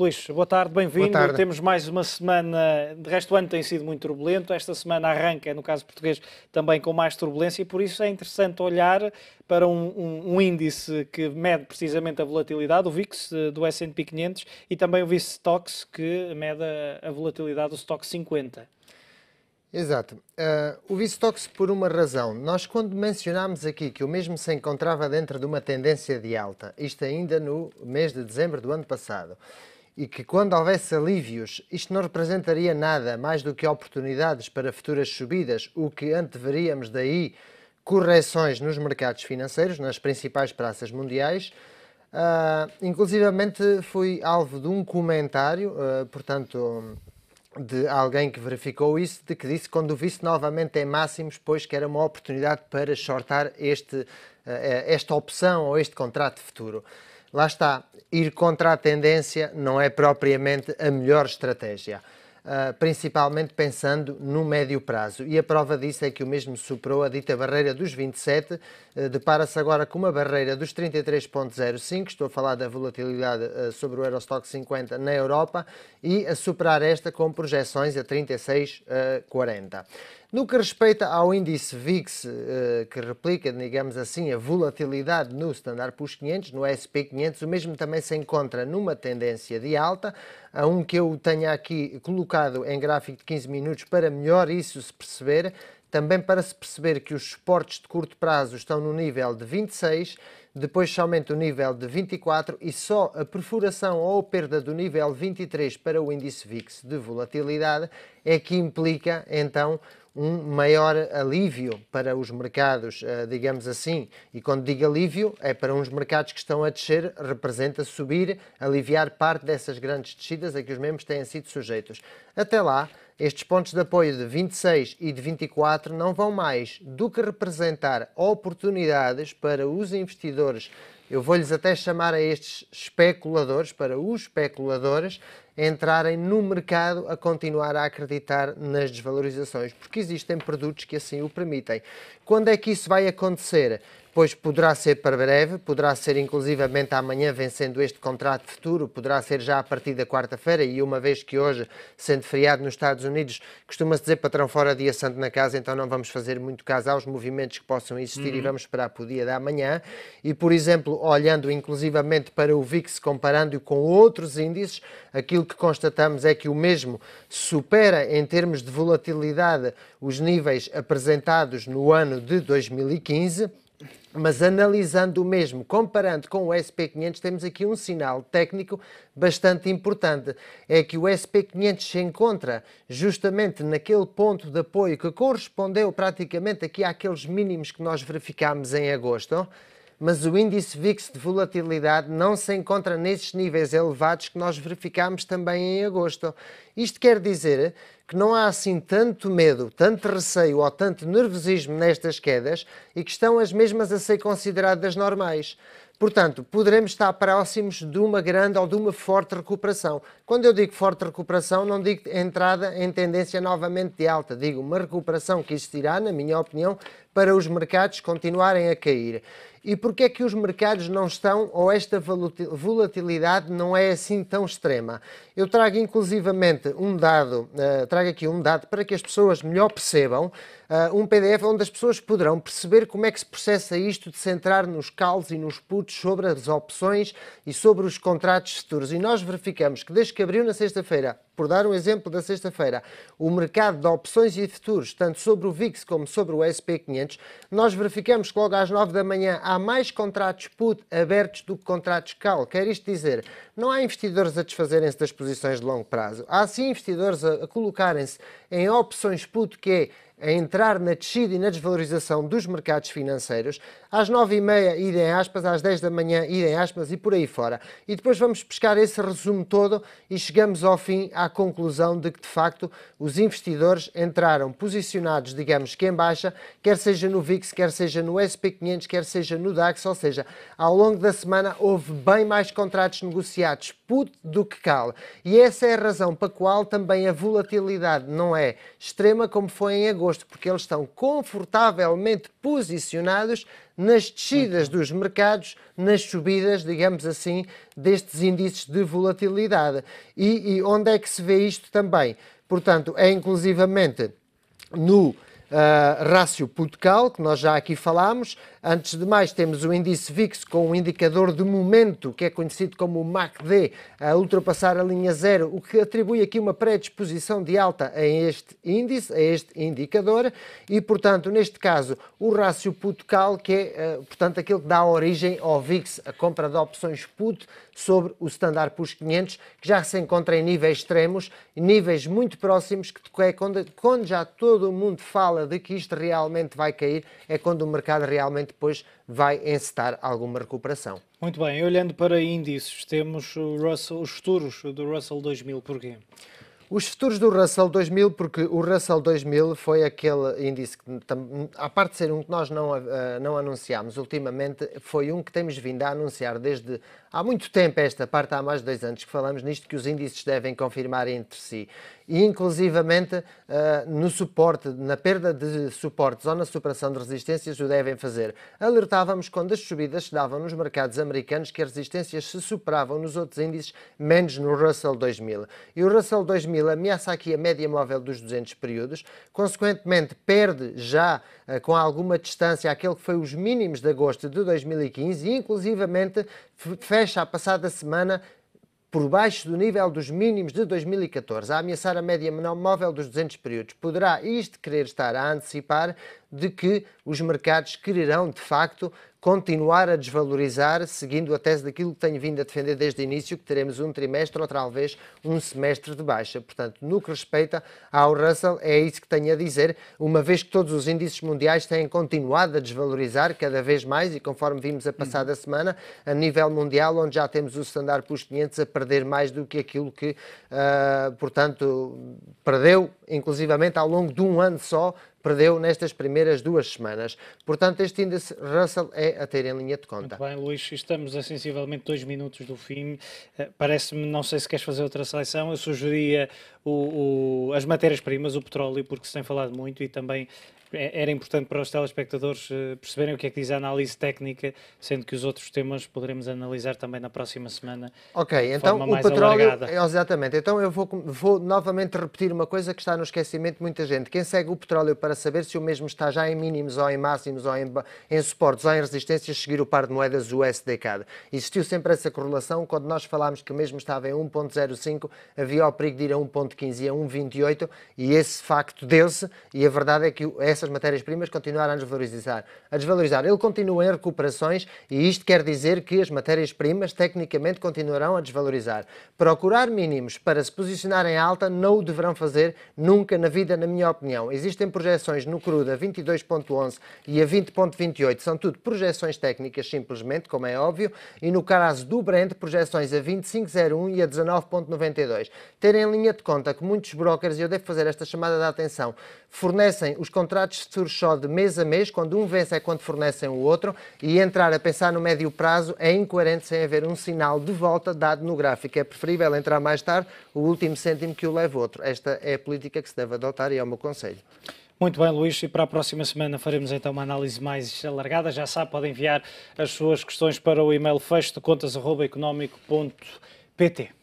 Luís, boa tarde, bem-vindo. Temos mais uma semana, de resto o ano tem sido muito turbulento, esta semana arranca, no caso português, também com mais turbulência e por isso é interessante olhar para um, um, um índice que mede precisamente a volatilidade, o VIX eh, do S&P 500 e também o VIX Stocks que mede a volatilidade do Stock 50. Exato. Uh, o Vistox por uma razão. Nós quando mencionámos aqui que o mesmo se encontrava dentro de uma tendência de alta, isto ainda no mês de dezembro do ano passado, e que quando houvesse alívios, isto não representaria nada mais do que oportunidades para futuras subidas, o que anteveríamos daí correções nos mercados financeiros, nas principais praças mundiais, Uh, inclusivamente fui alvo de um comentário, uh, portanto, de alguém que verificou isso, de que disse que quando visse novamente em máximos, pois que era uma oportunidade para shortar este, eh, esta opção ou este contrato futuro. Lá está, ir contra a tendência não é propriamente a melhor estratégia. Uh, principalmente pensando no médio prazo. E a prova disso é que o mesmo superou a dita barreira dos 27, uh, depara-se agora com uma barreira dos 33,05, estou a falar da volatilidade uh, sobre o Eurostock 50 na Europa, e a superar esta com projeções a 36,40. No que respeita ao índice VIX, eh, que replica, digamos assim, a volatilidade no Standard Poor's 500, no SP 500, o mesmo também se encontra numa tendência de alta, a um que eu tenho aqui colocado em gráfico de 15 minutos para melhor isso se perceber, também para se perceber que os suportes de curto prazo estão no nível de 26, depois somente o nível de 24 e só a perfuração ou perda do nível 23 para o índice VIX de volatilidade é que implica então um maior alívio para os mercados, eh, digamos assim. E quando digo alívio, é para uns mercados que estão a descer, representa subir, aliviar parte dessas grandes descidas a que os membros têm sido sujeitos. Até lá, estes pontos de apoio de 26 e de 24 não vão mais do que representar oportunidades para os investidores. Eu vou-lhes até chamar a estes especuladores, para os especuladores, entrarem no mercado a continuar a acreditar nas desvalorizações, porque existem produtos que assim o permitem. Quando é que isso vai acontecer? Pois poderá ser para breve, poderá ser inclusivamente amanhã vencendo este contrato futuro, poderá ser já a partir da quarta-feira e uma vez que hoje, sendo feriado nos Estados Unidos, costuma-se dizer patrão fora dia santo na casa, então não vamos fazer muito caso aos movimentos que possam existir uhum. e vamos esperar para o dia da manhã. E, por exemplo, olhando inclusivamente para o VIX, comparando-o com outros índices, aquilo que constatamos é que o mesmo supera em termos de volatilidade os níveis apresentados no ano de 2015 mas analisando o mesmo, comparando com o SP500, temos aqui um sinal técnico bastante importante. É que o SP500 se encontra justamente naquele ponto de apoio que correspondeu praticamente aqui àqueles mínimos que nós verificámos em agosto, mas o índice VIX de volatilidade não se encontra nesses níveis elevados que nós verificámos também em agosto. Isto quer dizer que não há assim tanto medo, tanto receio ou tanto nervosismo nestas quedas e que estão as mesmas a ser consideradas normais. Portanto, poderemos estar próximos de uma grande ou de uma forte recuperação. Quando eu digo forte recuperação, não digo entrada em tendência novamente de alta, digo uma recuperação que existirá, na minha opinião, para os mercados continuarem a cair. E porquê é que os mercados não estão, ou esta volatilidade não é assim tão extrema? Eu trago inclusivamente um dado, uh, trago aqui um dado para que as pessoas melhor percebam, uh, um PDF onde as pessoas poderão perceber como é que se processa isto de se entrar nos calls e nos putos sobre as opções e sobre os contratos futuros. E nós verificamos que desde que abriu na sexta-feira por dar um exemplo da sexta-feira, o mercado de opções e futuros, tanto sobre o VIX como sobre o SP500, nós verificamos que logo às 9 da manhã há mais contratos put abertos do que contratos call. Quer isto dizer, não há investidores a desfazerem-se das posições de longo prazo. Há sim investidores a, a colocarem-se em opções put, que é a entrar na descida e na desvalorização dos mercados financeiros, às nove e meia idem aspas, às 10 da manhã idem aspas e por aí fora. E depois vamos pescar esse resumo todo e chegamos ao fim à conclusão de que de facto os investidores entraram posicionados, digamos que em baixa, quer seja no VIX, quer seja no SP500, quer seja no DAX, ou seja, ao longo da semana houve bem mais contratos negociados do que cal. E essa é a razão para a qual também a volatilidade não é extrema como foi em agosto, porque eles estão confortavelmente posicionados nas descidas dos mercados, nas subidas, digamos assim, destes índices de volatilidade. E, e onde é que se vê isto também? Portanto, é inclusivamente no uh, rácio put-cal, que nós já aqui falámos. Antes de mais, temos o índice VIX com um indicador de momento, que é conhecido como o MACD, a ultrapassar a linha zero, o que atribui aqui uma predisposição de alta a este índice, a este indicador, e, portanto, neste caso, o rácio put-cal, que é, uh, portanto, aquele que dá origem ao VIX, a compra de opções put sobre o Standard Poor's 500, que já se encontra em níveis extremos, níveis muito próximos, que é quando, quando já todo o mundo fala de que isto realmente vai cair, é quando o mercado realmente depois vai encetar alguma recuperação. Muito bem, olhando para índices, temos Russell, os futuros do Russell 2000, porquê? Os futuros do Russell 2000, porque o Russell 2000 foi aquele índice que, a parte de ser um que nós não, uh, não anunciámos ultimamente, foi um que temos vindo a anunciar desde há muito tempo, esta parte há mais de dois anos que falamos nisto, que os índices devem confirmar entre si. E, inclusivamente, uh, no suporte, na perda de suportes ou na superação de resistências, o devem fazer. Alertávamos quando as subidas se davam nos mercados americanos que as resistências se superavam nos outros índices, menos no Russell 2000. E o Russell 2000 ameaça aqui a média móvel dos 200 períodos, consequentemente perde já uh, com alguma distância aquele que foi os mínimos de agosto de 2015 e, inclusivamente, fecha a passada semana por baixo do nível dos mínimos de 2014, a ameaçar a média móvel dos 200 períodos. Poderá isto querer estar a antecipar de que os mercados quererão, de facto, continuar a desvalorizar, seguindo a tese daquilo que tenho vindo a defender desde o início, que teremos um trimestre ou talvez um semestre de baixa. Portanto, no que respeita ao Russell, é isso que tenho a dizer, uma vez que todos os índices mundiais têm continuado a desvalorizar cada vez mais, e conforme vimos a passada semana, a nível mundial, onde já temos o Standard Poor's 500 a perder mais do que aquilo que, uh, portanto, perdeu, inclusivamente ao longo de um ano só, perdeu nestas primeiras duas semanas. Portanto, este índice Russell é a ter em linha de conta. Muito bem, Luís, estamos a sensivelmente dois minutos do fim. Eh, parece-me, não sei se queres fazer outra seleção, eu sugeria o, o, as matérias-primas, o petróleo, porque se tem falado muito, e também era importante para os telespectadores eh, perceberem o que é que diz a análise técnica, sendo que os outros temas poderemos analisar também na próxima semana. Ok, então o petróleo. Alargada. Exatamente. Então eu vou, vou novamente repetir uma coisa que está no esquecimento de muita gente. Quem segue o petróleo para saber se o mesmo está já em mínimos ou em máximos ou em, em suportes ou em resistências, seguir o par de moedas USD-CAD. Existiu sempre essa correlação. Quando nós falámos que o mesmo estava em 1.05, havia o perigo de ir a 1.15 e a 1.28 e esse facto deu-se e a verdade é que essa essas matérias-primas continuaram a desvalorizar. A desvalorizar. Ele continua em recuperações e isto quer dizer que as matérias-primas tecnicamente continuarão a desvalorizar. Procurar mínimos para se posicionar em alta não o deverão fazer nunca na vida, na minha opinião. Existem projeções no crudo a 22.11 e a 20.28, são tudo projeções técnicas simplesmente, como é óbvio, e no caso do Brent, projeções a 25.01 e a 19.92. Terem em linha de conta que muitos brokers, e eu devo fazer esta chamada de atenção, fornecem os contratos contratos só de mês a mês, quando um vence é quando fornecem o outro, e entrar a pensar no médio prazo é incoerente sem haver um sinal de volta dado no gráfico. É preferível entrar mais tarde, o último cêntimo que o leve outro. Esta é a política que se deve adotar e é o meu conselho. Muito bem, Luís, e para a próxima semana faremos então uma análise mais alargada. Já sabe, pode enviar as suas questões para o e-mail fecho de contas.económico.pt.